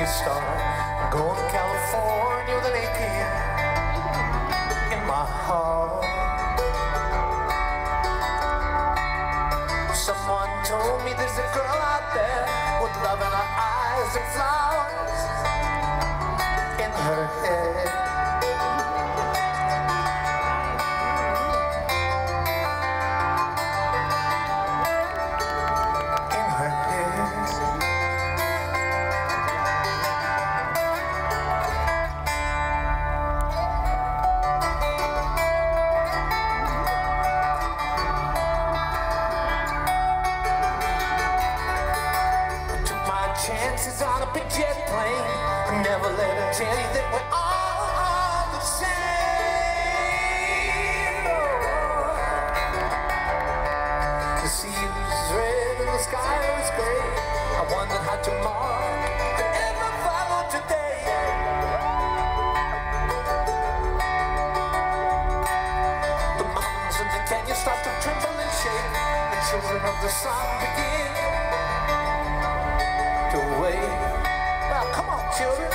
Tony go to California with an aching in my heart. Someone told me there's a girl out there with love in her eyes and flowers in her chances on a big jet plane. Never let them tell you that we're all, all the same. The sea was red and the sky was gray. I wondered how tomorrow ever follow today. The mountains and canyons start to tremble and shake. The children of the sun begin. children?